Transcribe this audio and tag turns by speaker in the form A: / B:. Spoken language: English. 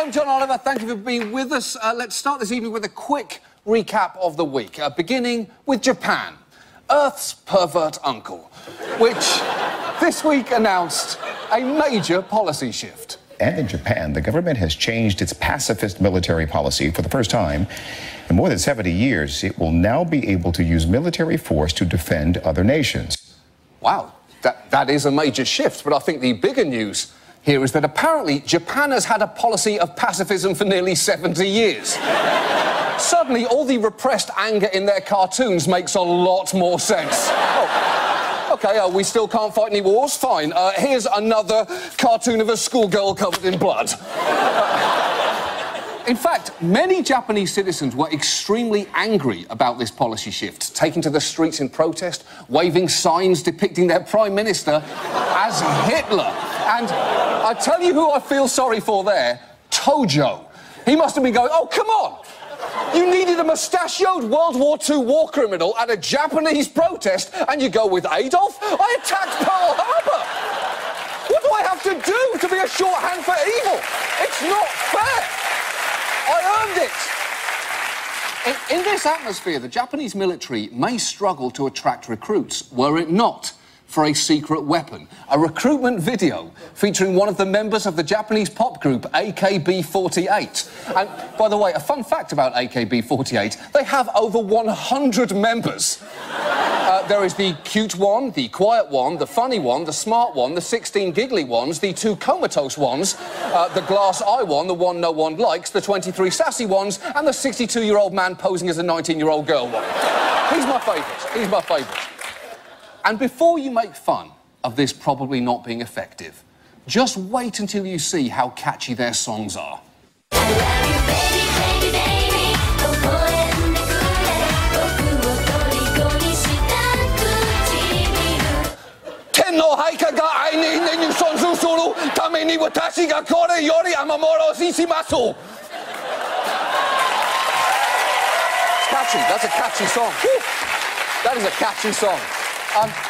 A: I'm John Oliver. Thank you for being with us. Uh, let's start this evening with a quick recap of the week, uh, beginning with Japan, Earth's pervert uncle, which this week announced a major policy shift.
B: And in Japan, the government has changed its pacifist military policy for the first time in more than 70 years. It will now be able to use military force to defend other nations.
A: Wow, that, that is a major shift, but I think the bigger news here is that apparently Japan has had a policy of pacifism for nearly 70 years. Suddenly, all the repressed anger in their cartoons makes a lot more sense. Oh, OK, uh, we still can't fight any wars? Fine. Uh, here's another cartoon of a schoolgirl covered in blood. In fact, many Japanese citizens were extremely angry about this policy shift, taking to the streets in protest, waving signs depicting their prime minister as Hitler. And I tell you who I feel sorry for there Tojo. He must have been going, oh, come on! You needed a mustachioed World War II war criminal at a Japanese protest, and you go with Adolf? I attacked Pearl Harbor! What do I have to do to be a shorthand for evil? It's not fair! I earned it! In, in this atmosphere, the Japanese military may struggle to attract recruits, were it not for a secret weapon. A recruitment video featuring one of the members of the Japanese pop group AKB 48. And by the way, a fun fact about AKB 48 they have over 100 members. Uh, there is the cute one, the quiet one, the funny one, the smart one, the 16 giggly ones, the two comatose ones, uh, the glass eye one, the one no one likes, the 23 sassy ones, and the 62 year old man posing as a 19 year old girl one. He's my favourite. He's my favourite. And before you make fun of this probably not being effective, just wait until you see how catchy their songs are. It's catchy. That's a catchy song. That is a catchy song. Um,